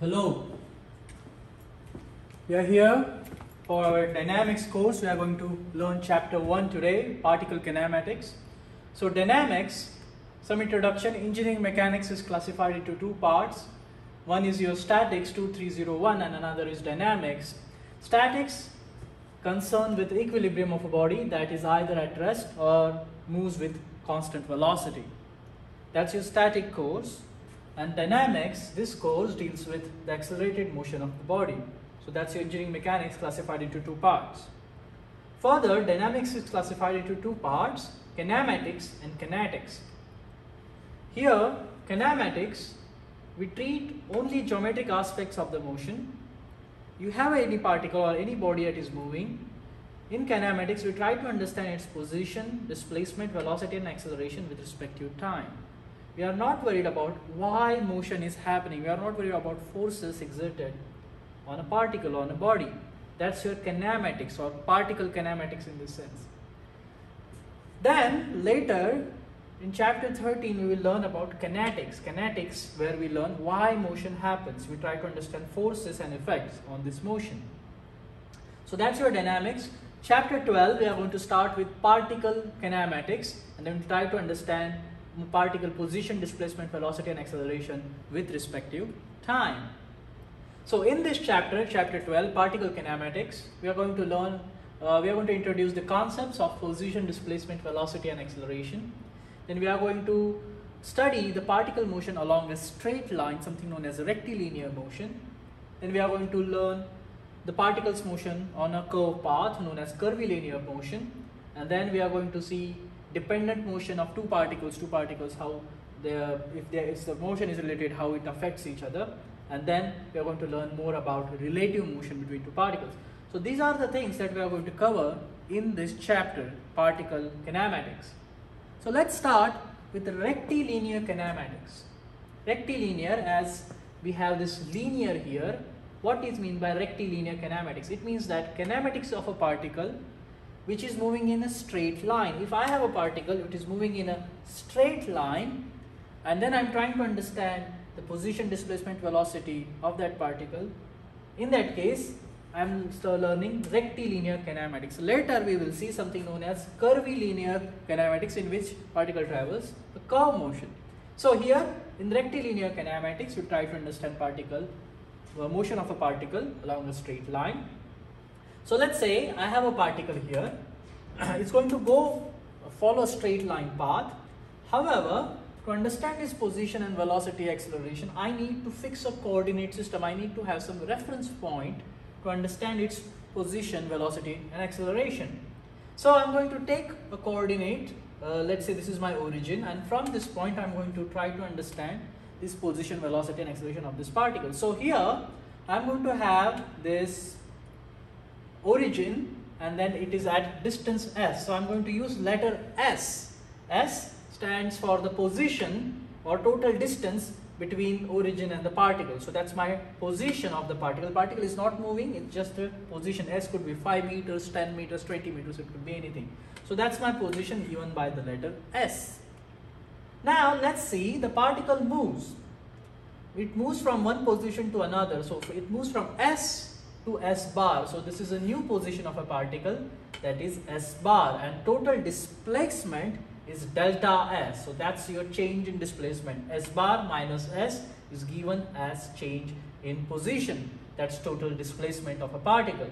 Hello. We are here for our dynamics course. We are going to learn chapter 1 today, particle kinematics. So dynamics, some introduction, engineering mechanics is classified into two parts. One is your statics 2301 and another is dynamics. Statics concerned with equilibrium of a body that is either at rest or moves with constant velocity. That's your static course. And dynamics, this course deals with the accelerated motion of the body. So that's your engineering mechanics classified into two parts. Further, dynamics is classified into two parts, kinematics and kinetics. Here, kinematics, we treat only geometric aspects of the motion. You have any particle or any body that is moving. In kinematics, we try to understand its position, displacement, velocity and acceleration with respect to time. We are not worried about why motion is happening. We are not worried about forces exerted on a particle, on a body. That's your kinematics or particle kinematics in this sense. Then later in chapter 13 we will learn about kinetics. Kinetics where we learn why motion happens. We try to understand forces and effects on this motion. So that's your dynamics. Chapter 12 we are going to start with particle kinematics and then try to understand particle position, displacement, velocity and acceleration with respect to time. So in this chapter, chapter 12, particle kinematics, we are going to learn, uh, we are going to introduce the concepts of position, displacement, velocity and acceleration. Then we are going to study the particle motion along a straight line, something known as rectilinear motion. Then we are going to learn the particle's motion on a curved path known as curvilinear motion. And then we are going to see dependent motion of two particles, two particles, how the if there is the motion is related, how it affects each other, and then we are going to learn more about relative motion between two particles. So these are the things that we are going to cover in this chapter, particle kinematics. So let's start with rectilinear kinematics. Rectilinear as we have this linear here, what is mean by rectilinear kinematics? It means that kinematics of a particle which is moving in a straight line. If I have a particle, it is moving in a straight line and then I'm trying to understand the position, displacement, velocity of that particle. In that case, I'm still learning rectilinear kinematics. Later we will see something known as curvilinear kinematics in which particle travels a curve motion. So here in rectilinear kinematics, we try to understand particle, the motion of a particle along a straight line so let's say I have a particle here. it's going to go follow a straight line path. However, to understand its position and velocity acceleration, I need to fix a coordinate system. I need to have some reference point to understand its position, velocity and acceleration. So I'm going to take a coordinate, uh, let's say this is my origin and from this point I'm going to try to understand this position, velocity and acceleration of this particle. So here I'm going to have this origin and then it is at distance s. So I'm going to use letter s. s stands for the position or total distance between origin and the particle. So that's my position of the particle. Particle is not moving, it's just a position. S could be 5 meters, 10 meters, 20 meters, it could be anything. So that's my position given by the letter S. Now let's see the particle moves. It moves from one position to another. So it moves from S to s bar. So this is a new position of a particle that is s bar and total displacement is delta s. So that's your change in displacement. s bar minus s is given as change in position. That's total displacement of a particle.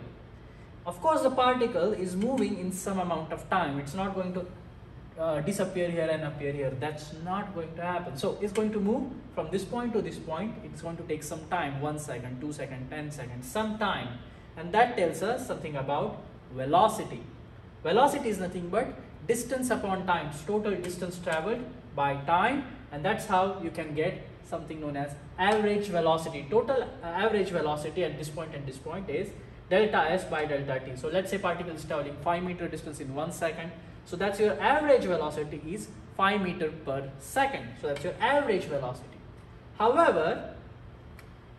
Of course, the particle is moving in some amount of time. It's not going to uh, disappear here and appear here. That's not going to happen. So it's going to move from this point to this point. It's going to take some time, one second, two second, 10 seconds, some time. And that tells us something about velocity. Velocity is nothing but distance upon time, total distance traveled by time. And that's how you can get something known as average velocity. Total uh, average velocity at this point and this point is delta s by delta t. So let's say particle is traveling 5 meter distance in 1 second so that's your average velocity is 5 meter per second. So that's your average velocity. However,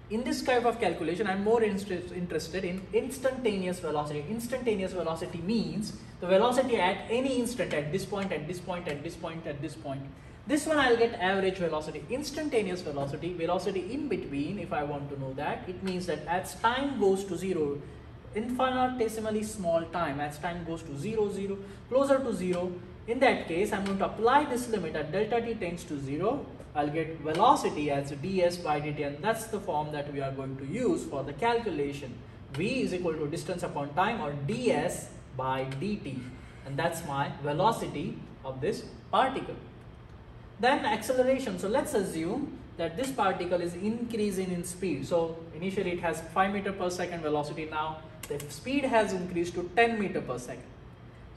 in this type of calculation, I'm more interested in instantaneous velocity. Instantaneous velocity means the velocity at any instant, at this point, at this point, at this point, at this point. This one I'll get average velocity, instantaneous velocity, velocity in between if I want to know that. It means that as time goes to zero, infinitesimally small time, as time goes to zero, zero, closer to zero, in that case I'm going to apply this limit at delta t tends to zero. I'll get velocity as ds by dt and that's the form that we are going to use for the calculation. v is equal to distance upon time or ds by dt and that's my velocity of this particle. Then acceleration. So let's assume that this particle is increasing in speed. So initially it has 5 meter per second velocity. Now the speed has increased to 10 meter per second.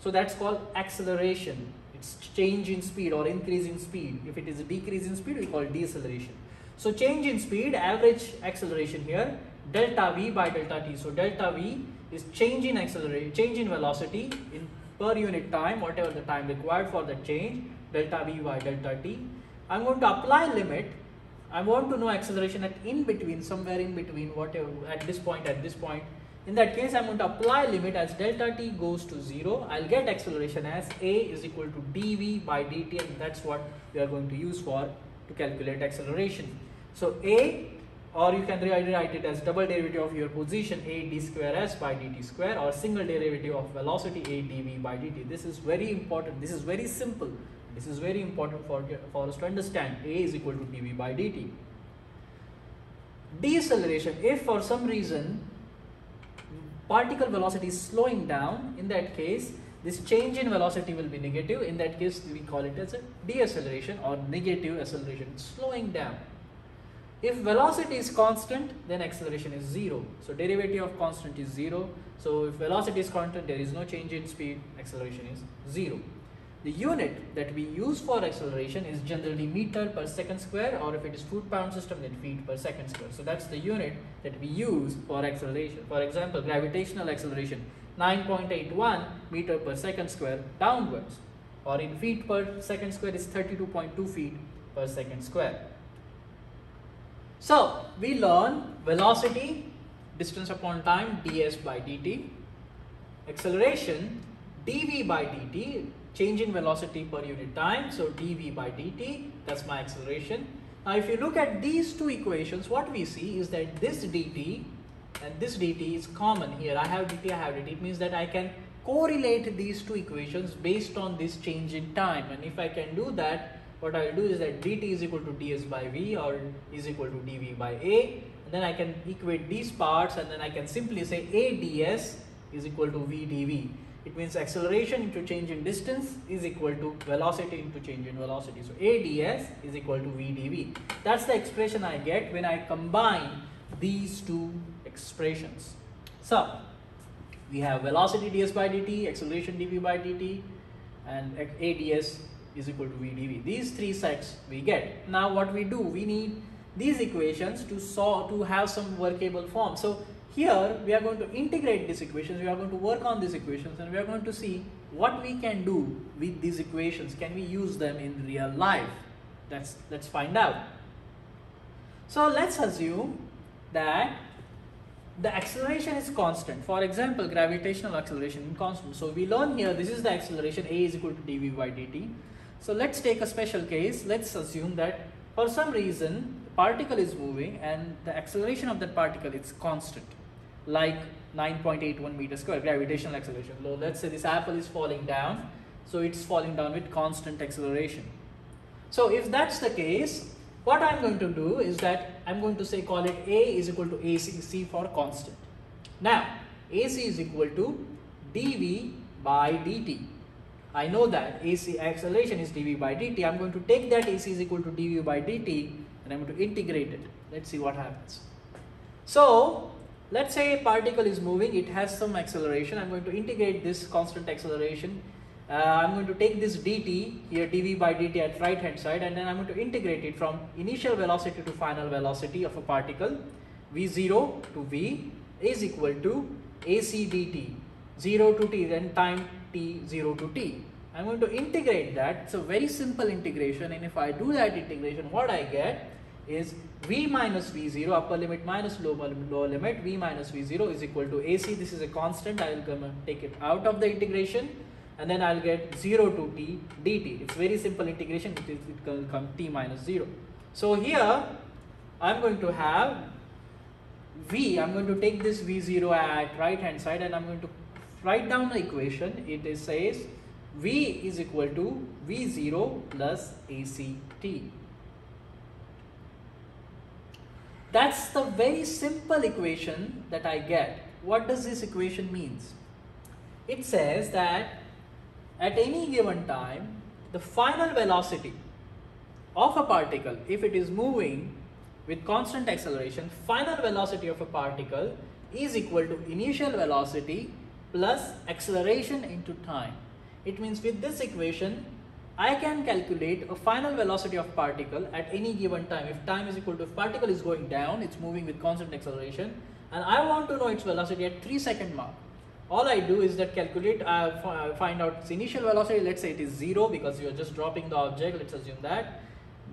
So that's called acceleration. It's change in speed or increase in speed. If it is a decrease in speed, we call deceleration. So change in speed, average acceleration here, delta v by delta t. So delta v is change in acceleration, change in velocity in per unit time, whatever the time required for the change delta v by delta t. I'm going to apply limit. I want to know acceleration at in between, somewhere in between, whatever, at this point, at this point. In that case, I'm going to apply limit as delta t goes to 0. I'll get acceleration as a is equal to dv by dt and that's what we are going to use for to calculate acceleration. So a or you can rewrite it as double derivative of your position a d square s by dt square or single derivative of velocity a dv by dt. This is very important. This is very simple. This is very important for, for us to understand. A is equal to dv by dt. Deceleration, if for some reason particle velocity is slowing down, in that case, this change in velocity will be negative. In that case, we call it as a deceleration or negative acceleration, slowing down. If velocity is constant, then acceleration is zero. So derivative of constant is zero. So if velocity is constant, there is no change in speed, acceleration is zero. The unit that we use for acceleration is generally meter per second square or if it is foot pound system then feet per second square. So that's the unit that we use for acceleration. For example, gravitational acceleration 9.81 meter per second square downwards or in feet per second square is 32.2 feet per second square. So we learn velocity, distance upon time ds by dt, acceleration dv by dt change in velocity per unit time. So dv by dt, that's my acceleration. Now if you look at these two equations, what we see is that this dt and this dt is common here. I have dt, I have dt. It means that I can correlate these two equations based on this change in time. And if I can do that, what I will do is that dt is equal to ds by v or is equal to dv by a. And then I can equate these parts and then I can simply say a ds is equal to v dv. It means acceleration into change in distance is equal to velocity into change in velocity. So ADS is equal to VDV. That's the expression I get when I combine these two expressions. So we have velocity ds by dt, acceleration dv by dt and ADS is equal to VDV. These three sets we get. Now what we do, we need these equations to solve to have some workable form. So here we are going to integrate these equations, we are going to work on these equations and we are going to see what we can do with these equations. Can we use them in real life? Let's, let's find out. So let's assume that the acceleration is constant. For example, gravitational acceleration is constant. So we learn here, this is the acceleration, a is equal to dv by dt. So let's take a special case. Let's assume that for some reason, particle is moving and the acceleration of that particle is constant like 9.81 meters square gravitational acceleration. So let's say this apple is falling down, so it's falling down with constant acceleration. So if that's the case, what I'm going to do is that I'm going to say call it A is equal to ACC for constant. Now, AC is equal to dV by dt. I know that AC acceleration is dV by dt. I'm going to take that AC is equal to dV by dt and I'm going to integrate it. Let's see what happens. So Let's say a particle is moving, it has some acceleration. I'm going to integrate this constant acceleration. Uh, I'm going to take this dt, here dv by dt at right hand side and then I'm going to integrate it from initial velocity to final velocity of a particle. v0 to v is equal to ac dt, 0 to t then time t 0 to t. I'm going to integrate that. It's a very simple integration and if I do that integration, what I get is v minus v0 upper limit minus lower, lower limit v minus v0 is equal to ac this is a constant I will come and take it out of the integration and then I'll get 0 to t dt. It's very simple integration, it, is, it will come t minus 0. So here I'm going to have v, I'm going to take this v0 at right hand side and I'm going to write down the equation. It is, says v is equal to v0 plus act. That's the very simple equation that I get. What does this equation means? It says that at any given time, the final velocity of a particle, if it is moving with constant acceleration, final velocity of a particle is equal to initial velocity plus acceleration into time. It means with this equation, I can calculate a final velocity of particle at any given time. If time is equal to, if particle is going down, it's moving with constant acceleration, and I want to know its velocity at 3 second mark. All I do is that calculate, uh, find out its initial velocity, let's say it is 0 because you are just dropping the object, let's assume that.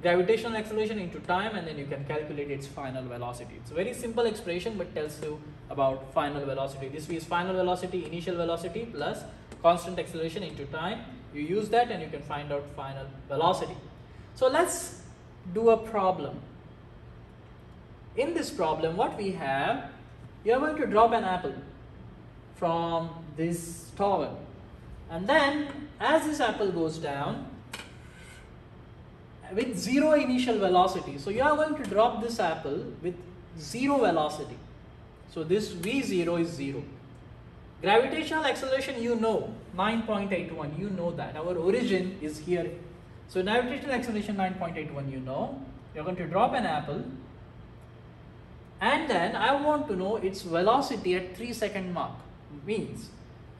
Gravitational acceleration into time and then you can calculate its final velocity. It's a very simple expression but tells you about final velocity. This is final velocity, initial velocity plus constant acceleration into time you use that and you can find out final velocity. So let's do a problem. In this problem, what we have, you are going to drop an apple from this tower. And then as this apple goes down, with zero initial velocity, so you are going to drop this apple with zero velocity. So this V0 is zero. Gravitational acceleration, you know, 9.81, you know that. Our origin is here. So gravitational acceleration 9.81, you know. You're going to drop an apple. And then I want to know its velocity at 3 second mark. Means,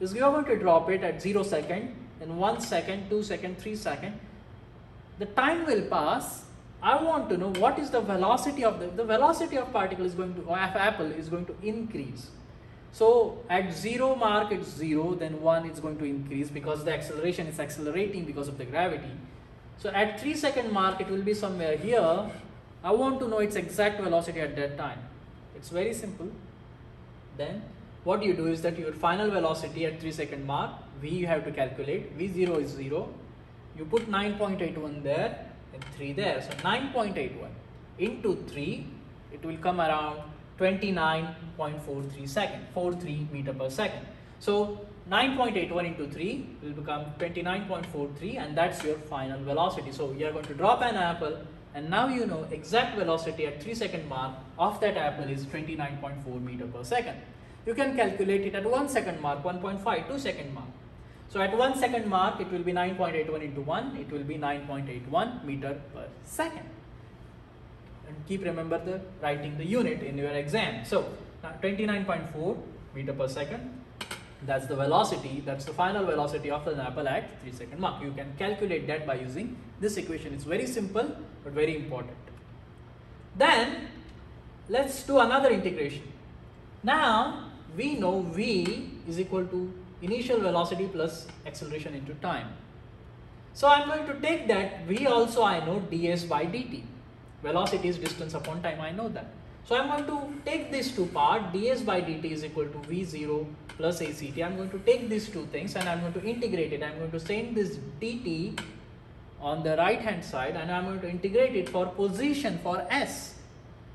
is you're going to drop it at 0 second, then 1 second, 2 second, 3 second. The time will pass. I want to know what is the velocity of the, the velocity of particle is going to, of apple is going to increase. So at 0 mark it's 0 then 1 is going to increase because the acceleration is accelerating because of the gravity. So at 3 second mark it will be somewhere here. I want to know its exact velocity at that time. It's very simple. Then what you do is that your final velocity at 3 second mark v you have to calculate v0 is 0 you put 9.81 there and 3 there so 9.81 into 3 it will come around 29.43 second, 43 meter per second. So 9.81 into 3 will become 29.43 and that's your final velocity. So you are going to drop an apple and now you know exact velocity at 3 second mark of that apple is 29.4 meter per second. You can calculate it at 1 second mark, 1.5, 2 second mark. So at 1 second mark it will be 9.81 into 1, it will be 9.81 meter per second and keep remember the writing the unit in your exam. So 29.4 meter per second that's the velocity that's the final velocity of the apple at 3 second mark. You can calculate that by using this equation. It's very simple but very important. Then let's do another integration. Now we know v is equal to initial velocity plus acceleration into time. So i'm going to take that v also i know ds by dt velocity is distance upon time, I know that. So I'm going to take these two part, ds by dt is equal to v0 plus act. I'm going to take these two things and I'm going to integrate it. I'm going to send this dt on the right hand side and I'm going to integrate it for position for s.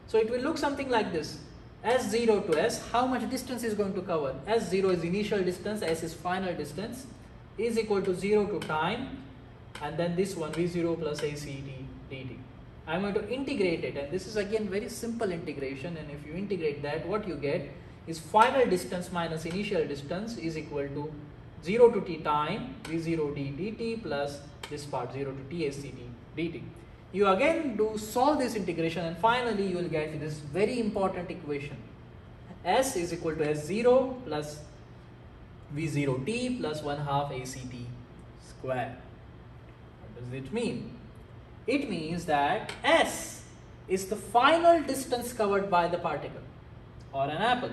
So it will look something like this. S0 to S, how much distance is going to cover? S0 is initial distance, S is final distance, is equal to 0 to time and then this one V0 plus ACT dt. I'm going to integrate it and this is again very simple integration and if you integrate that what you get is final distance minus initial distance is equal to 0 to t time v0 d dt plus this part 0 to t sct dt. You again do solve this integration and finally you will get this very important equation s is equal to s0 plus v0 t plus 1 half act square. What does it mean? It means that S is the final distance covered by the particle or an apple.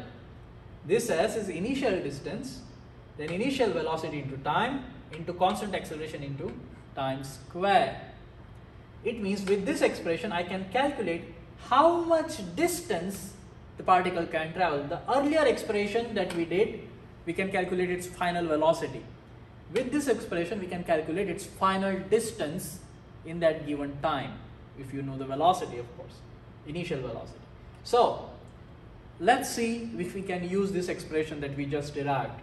This S is initial distance, then initial velocity into time into constant acceleration into time square. It means with this expression I can calculate how much distance the particle can travel. The earlier expression that we did, we can calculate its final velocity. with this expression we can calculate its final distance in that given time if you know the velocity of course initial velocity. So let's see if we can use this expression that we just derived.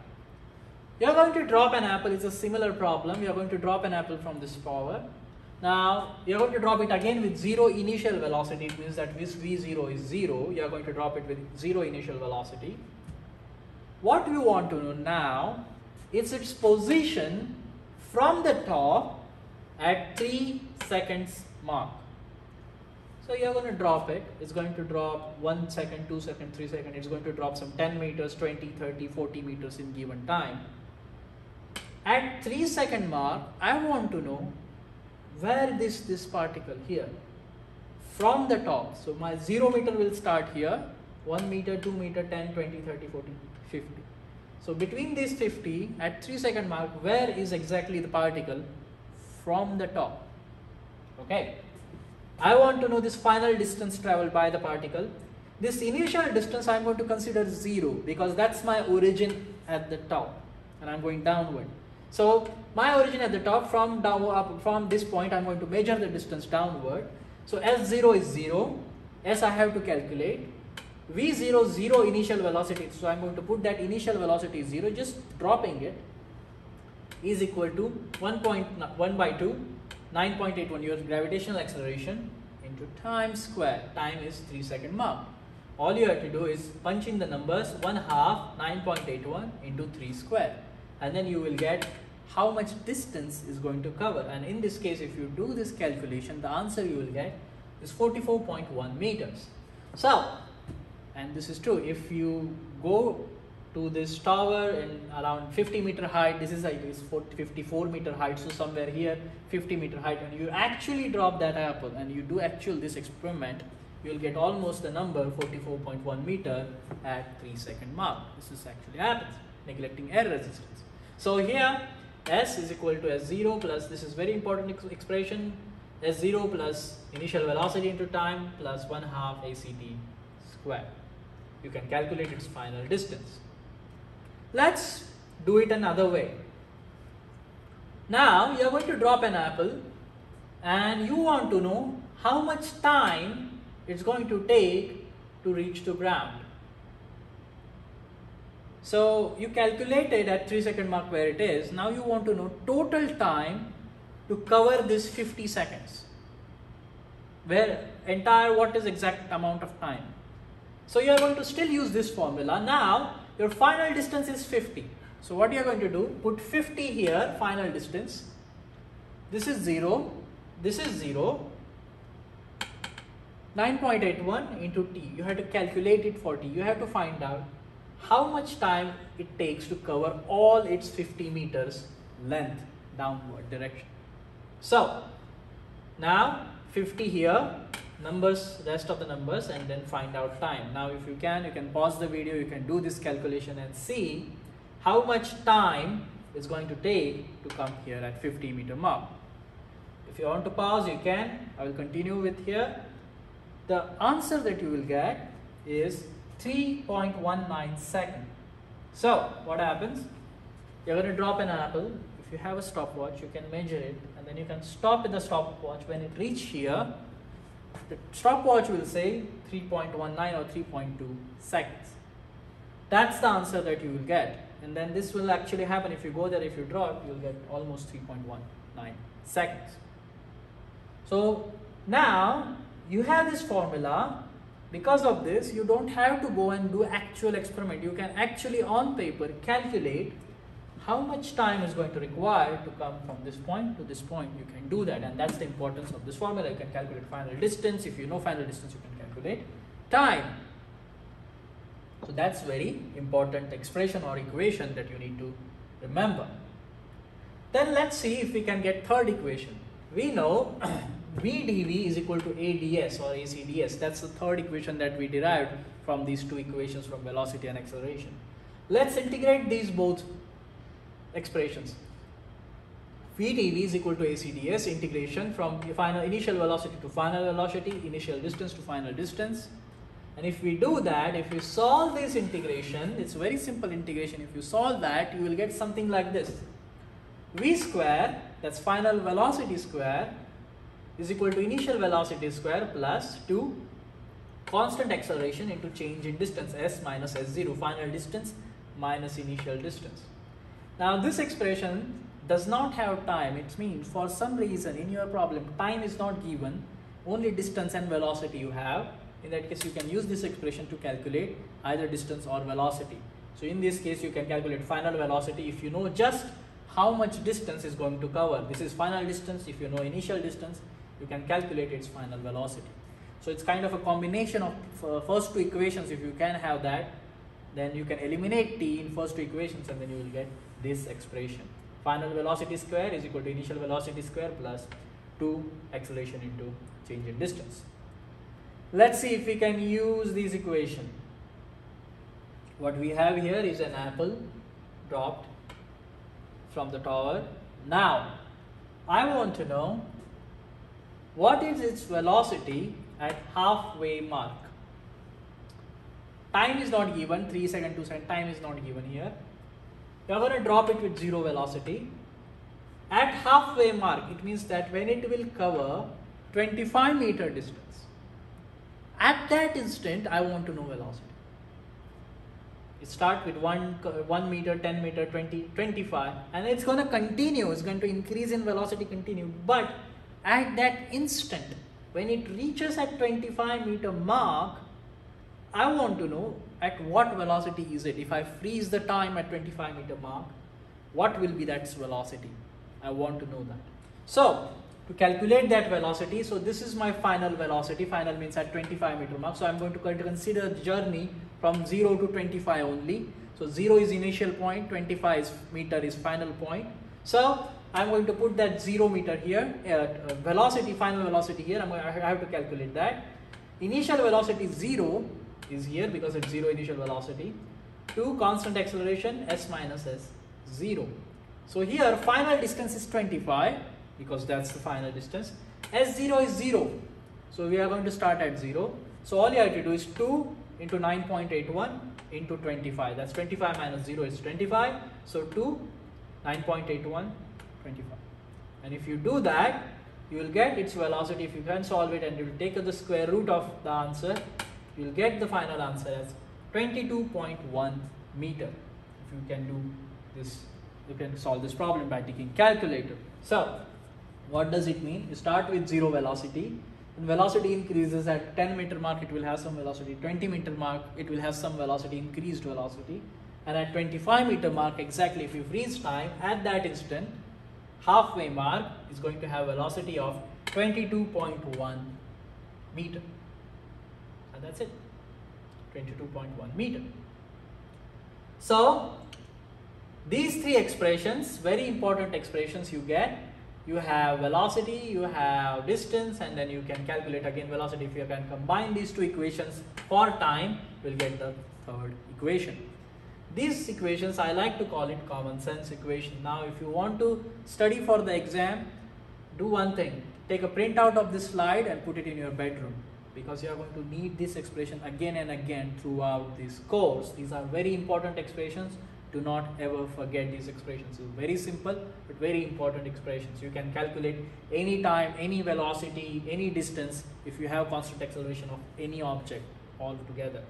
You're going to drop an apple it's a similar problem. You're going to drop an apple from this tower now you're going to drop it again with zero initial velocity. It means that this v0 is zero. You're going to drop it with zero initial velocity. What we want to know now is its position from the top at 3 seconds mark. So you're going to drop it. It's going to drop 1 second, 2 second, 3 second. It's going to drop some 10 meters, 20, 30, 40 meters in given time. At 3 second mark, I want to know where this, this particle here from the top. So my 0 meter will start here. 1 meter, 2 meter, 10, 20, 30, 40, 50. So between these 50 at 3 second mark where is exactly the particle from the top okay. I want to know this final distance traveled by the particle. This initial distance I am going to consider 0 because that's my origin at the top and I'm going downward. So my origin at the top from down up from this point I'm going to measure the distance downward. So S0 is 0 S I have to calculate. V0 0 initial velocity. So i'm going to put that initial velocity 0 just dropping it is equal to 1.1 by 2 9.81 your gravitational acceleration into time square. Time is 3 second mark. All you have to do is punch in the numbers 1 half 9.81 into 3 square. And then you will get how much distance is going to cover. And in this case if you do this calculation the answer you will get is 44.1 meters. So and this is true. If you go to this tower in around 50 meter height. This is like is 54 meter height so somewhere here 50 meter height. And you actually drop that apple and you do actual this experiment you'll get almost the number 44.1 meter at 3 second mark. This is actually happens neglecting air resistance. So here s is equal to s0 plus this is very important ex expression s0 plus initial velocity into time plus 1 half act square. You can calculate its final distance. Let's do it another way. Now you are going to drop an apple and you want to know how much time it's going to take to reach the ground. So you calculated at 3 second mark where it is. Now you want to know total time to cover this 50 seconds. Where entire what is exact amount of time. So you are going to still use this formula. Now your final distance is 50. So what you are going to do, put 50 here, final distance. This is 0, this is 0. 9.81 into t, you have to calculate it for t. You have to find out how much time it takes to cover all its 50 meters length downward direction. So now 50 here, numbers rest of the numbers and then find out time. Now if you can you can pause the video you can do this calculation and see how much time is going to take to come here at 50 meter mark. If you want to pause you can. I will continue with here. The answer that you will get is 3.19 second. So what happens? You're going to drop an apple. If you have a stopwatch you can measure it and then you can stop at the stopwatch when it reach here the stopwatch will say 3.19 or 3.2 seconds. That's the answer that you will get. And then this will actually happen if you go there, if you drop, you'll get almost 3.19 seconds. So now you have this formula. Because of this, you don't have to go and do actual experiment. You can actually on paper calculate how much time is going to require to come from this point to this point you can do that. And that's the importance of this formula. You can calculate final distance. If you know final distance you can calculate time. So that's very important expression or equation that you need to remember. Then let's see if we can get third equation. We know v dv is equal to ads or acds that's the third equation that we derived from these two equations from velocity and acceleration. Let's integrate these both expressions. VdV is equal to ACDS integration from final initial velocity to final velocity, initial distance to final distance. And if we do that, if you solve this integration, it's very simple integration. If you solve that, you will get something like this. v square, that's final velocity square, is equal to initial velocity square plus 2 constant acceleration into change in distance s minus s0 final distance minus initial distance. Now this expression does not have time it means for some reason in your problem time is not given only distance and velocity you have in that case you can use this expression to calculate either distance or velocity. So in this case you can calculate final velocity if you know just how much distance is going to cover. This is final distance if you know initial distance you can calculate its final velocity. So it's kind of a combination of uh, first two equations. If you can have that, then you can eliminate t in first two equations and then you will get this expression. Final velocity square is equal to initial velocity square plus 2 acceleration into change in distance. Let's see if we can use this equation. What we have here is an apple dropped from the tower. Now, I want to know what is its velocity at halfway mark. Time is not given, 3 second, 2 second, time is not given here. Are going to drop it with zero velocity. At halfway mark, it means that when it will cover 25 meter distance, at that instant, I want to know velocity. It start with 1, 1 meter, 10 meter, 20, 25 and it's going to continue, it's going to increase in velocity continue. But at that instant, when it reaches at 25 meter mark, I want to know at what velocity is it. If I freeze the time at 25 meter mark, what will be that velocity? I want to know that. So, to calculate that velocity, so this is my final velocity, final means at 25 meter mark. So, I am going to consider the journey from 0 to 25 only. So, 0 is initial point, 25 is meter is final point. So, I'm going to put that 0 meter here, uh, velocity, final velocity here, I'm going I have to calculate that. Initial velocity 0 is here because it's 0 initial velocity. 2 constant acceleration s minus s 0. So here final distance is 25 because that's the final distance. S0 is 0. So we are going to start at 0. So all you have to do is 2 into 9.81 into 25. That's 25 minus 0 is 25. So 2, 9.81 25 and if you do that you will get its velocity if you can solve it and you will take the square root of the answer you will get the final answer as 22.1 meter. If you can do this you can solve this problem by taking calculator. So what does it mean? You start with zero velocity. And velocity increases at 10 meter mark it will have some velocity. 20 meter mark it will have some velocity increased velocity. And at 25 meter mark exactly if you freeze time at that instant halfway mark is going to have velocity of 22.1 meter and that's it. 22.1 meter. So these three expressions very important expressions you get. You have velocity you have distance and then you can calculate again velocity. If you can combine these two equations for time we'll get the third equation. These equations, I like to call it common sense equation. Now, if you want to study for the exam, do one thing. Take a printout of this slide and put it in your bedroom because you are going to need this expression again and again throughout this course. These are very important expressions. Do not ever forget these expressions. Very simple but very important expressions. You can calculate any time, any velocity, any distance if you have constant acceleration of any object all together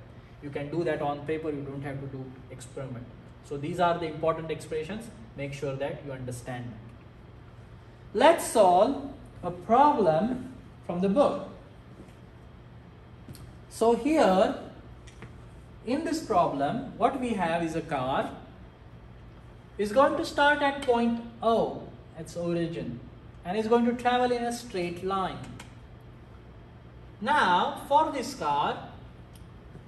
you can do that on paper you don't have to do experiment so these are the important expressions make sure that you understand let's solve a problem from the book so here in this problem what we have is a car is going to start at point O its origin and is going to travel in a straight line now for this car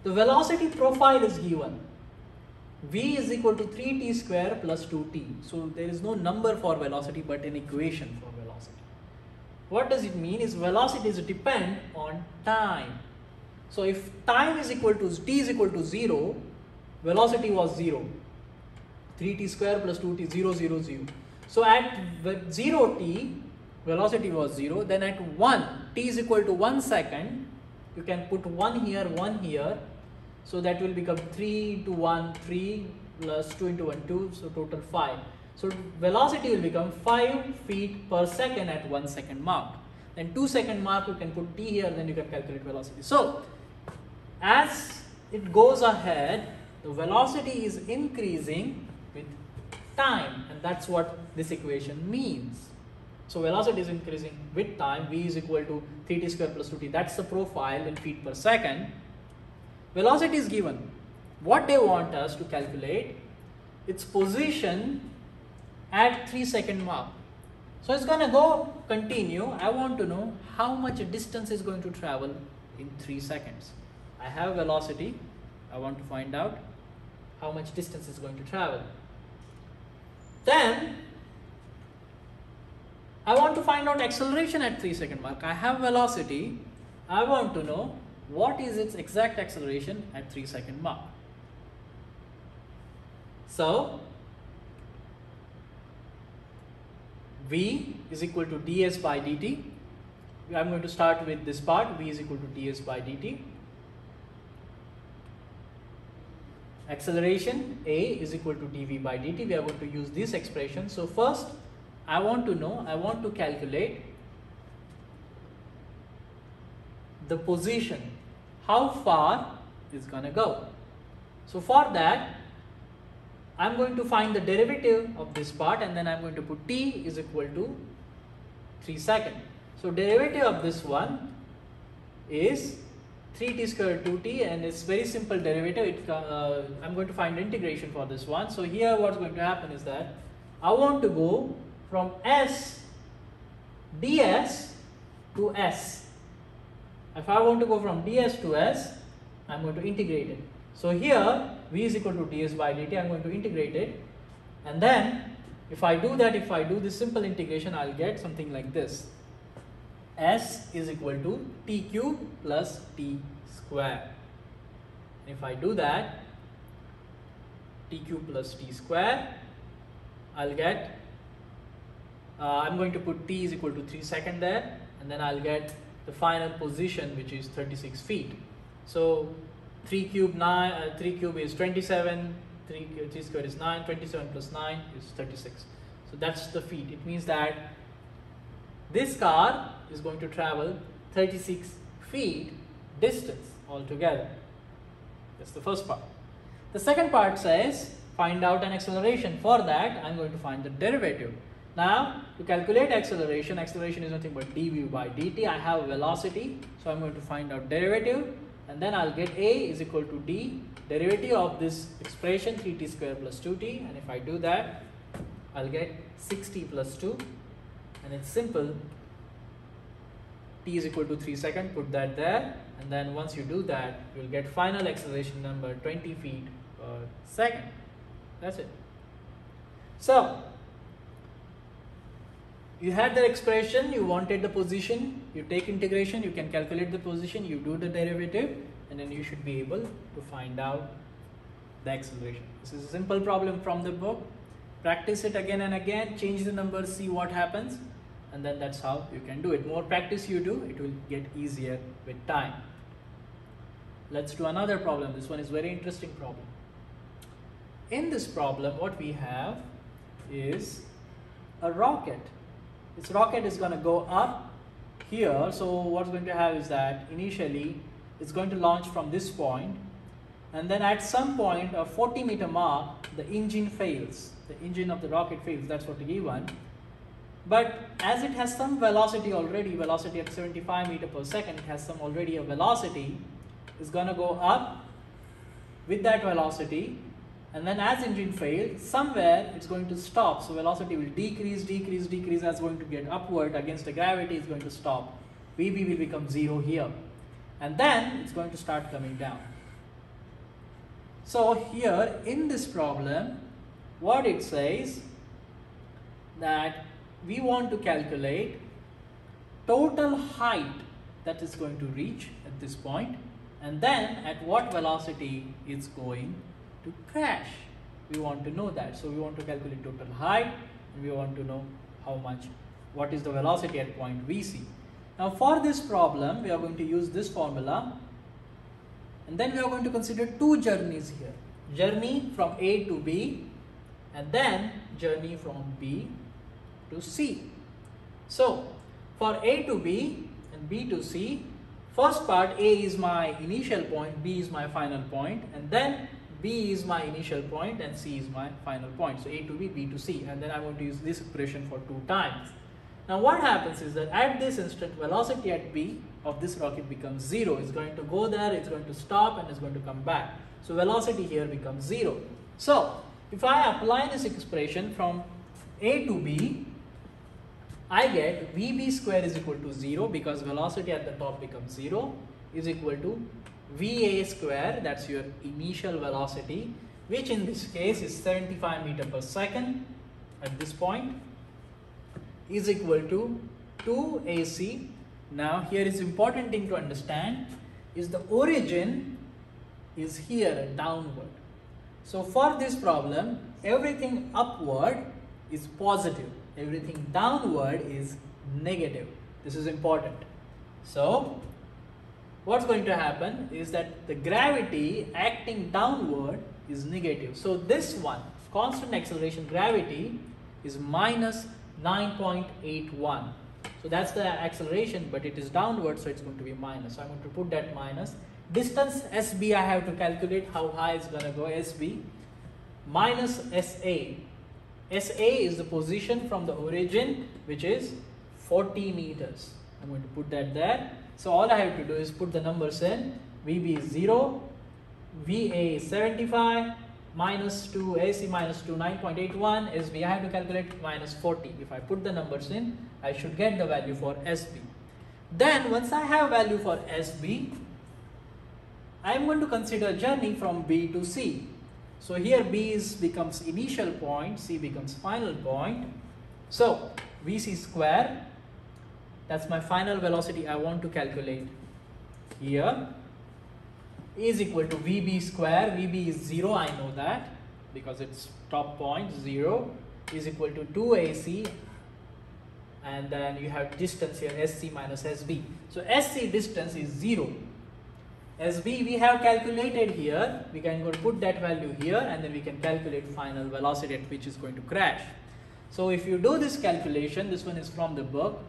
the velocity profile is given. V is equal to 3t square plus 2t. So there is no number for velocity but an equation for velocity. What does it mean is velocity velocities depend on time. So if time is equal to t is equal to 0, velocity was 0. 3t square plus 2t 0 0 0. So at 0 t velocity was 0 then at 1 t is equal to 1 second you can put 1 here 1 here so that will become 3 to 1, 3 plus 2 into 1, 2, so total 5. So velocity will become 5 feet per second at 1 second mark. Then 2 second mark you can put t here then you can calculate velocity. So as it goes ahead the velocity is increasing with time and that's what this equation means. So velocity is increasing with time, v is equal to 3t square plus 2t. That's the profile in feet per second. Velocity is given. What they want us to calculate, its position at 3 second mark. So it's gonna go continue. I want to know how much distance is going to travel in 3 seconds. I have velocity. I want to find out how much distance is going to travel. Then I want to find out acceleration at 3 second mark. I have velocity. I want to know what is its exact acceleration at 3 second mark. So, V is equal to ds by dt. I'm going to start with this part. V is equal to ds by dt. Acceleration A is equal to dv by dt. We are going to use this expression. So first, I want to know, I want to calculate the position, how far is going to go. So for that, I'm going to find the derivative of this part and then I'm going to put t is equal to 3 second. So derivative of this one is 3t square 2t and it's very simple derivative. It, uh, I'm going to find integration for this one. So here what's going to happen is that I want to go from S ds to S. If I want to go from ds to S, I'm going to integrate it. So here v is equal to ds by dt, I'm going to integrate it and then if I do that, if I do this simple integration, I'll get something like this. S is equal to t cube plus t square. If I do that, t cube plus t square, I'll get uh, I'm going to put t is equal to 3 second there and then I'll get the final position which is 36 feet. So 3 cube 9, uh, 3 cube is 27, 3, 3 square is 9, 27 plus 9 is 36. So that's the feet. It means that this car is going to travel 36 feet distance altogether. That's the first part. The second part says find out an acceleration. For that, I'm going to find the derivative. Now, to calculate acceleration, acceleration is nothing but dv by dt. I have velocity, so I'm going to find out derivative and then I'll get a is equal to d derivative of this expression 3t square plus 2t and if I do that, I'll get 6t plus 2 and it's simple. T is equal to 3 second put that there. And then once you do that you'll get final acceleration number 20 feet per second. That's it. So you had the expression, you wanted the position, you take integration, you can calculate the position, you do the derivative, and then you should be able to find out the acceleration. This is a simple problem from the book. Practice it again and again, change the numbers, see what happens, and then that's how you can do it. More practice you do, it will get easier with time. Let's do another problem. This one is very interesting problem. In this problem, what we have is a rocket this rocket is going to go up here. So what's going to have is that initially it's going to launch from this point and then at some point a 40 meter mark the engine fails. The engine of the rocket fails. That's what given. But as it has some velocity already, velocity at 75 meter per second, it has some already a velocity, it's going to go up with that velocity and then as engine fails, somewhere it's going to stop. So velocity will decrease, decrease, decrease as going to get upward against the gravity is going to stop. VB will become zero here. And then it's going to start coming down. So here in this problem, what it says that we want to calculate total height that is going to reach at this point and then at what velocity it's going to crash. We want to know that. So we want to calculate total height and we want to know how much, what is the velocity at point VC. Now for this problem, we are going to use this formula and then we are going to consider two journeys here. Journey from A to B and then journey from B to C. So for A to B and B to C, first part A is my initial point, B is my final point and then B is my initial point and C is my final point. So A to B, B to C and then I'm going to use this expression for two times. Now what happens is that at this instant velocity at B of this rocket becomes 0. It's going to go there, it's going to stop and it's going to come back. So velocity here becomes 0. So if I apply this expression from A to B, I get Vb square is equal to 0 because velocity at the top becomes 0 is equal to Va square that's your initial velocity which in this case is 75 meter per second at this point is equal to 2 AC. Now here is important thing to understand is the origin is here downward. So for this problem everything upward is positive everything downward is negative. This is important. So what's going to happen is that the gravity acting downward is negative. So this one constant acceleration gravity is minus 9.81. So that's the acceleration, but it is downward, so it's going to be minus. So I'm going to put that minus. Distance SB, I have to calculate how high it's going to go, SB. Minus SA. SA is the position from the origin, which is 40 meters. I'm going to put that there. So all I have to do is put the numbers in. VB is 0, VA is 75, minus 2 AC minus 2 9.81 SB I have to calculate minus 40 if I put the numbers in I should get the value for SB then once I have value for SB I am going to consider journey from B to C so here B is becomes initial point C becomes final point so VC square that's my final velocity I want to calculate here is equal to VB square. VB is 0, I know that because it's top point 0 is equal to 2AC and then you have distance here SC minus SB. So SC distance is 0. SB we have calculated here, we can go put that value here and then we can calculate final velocity at which is going to crash. So if you do this calculation, this one is from the book,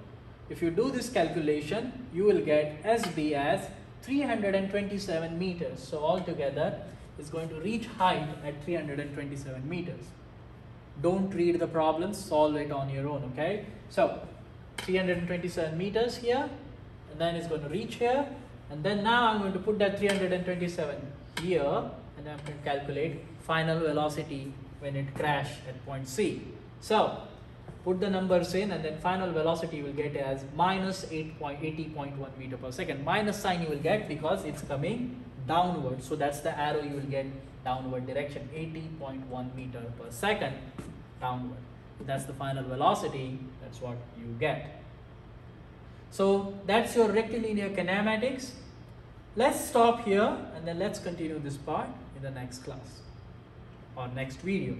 if you do this calculation, you will get SB as 327 meters. So altogether is going to reach height at 327 meters. Don't read the problems, solve it on your own, okay? So 327 meters here and then it's going to reach here and then now I'm going to put that 327 here and I'm going to calculate final velocity when it crash at point C. So put the numbers in and then final velocity you will get as minus 8.80.1 meter per second. Minus sign you will get because it's coming downward. So that's the arrow you will get downward direction 80.1 meter per second downward. That's the final velocity. That's what you get. So that's your rectilinear kinematics. Let's stop here and then let's continue this part in the next class or next video.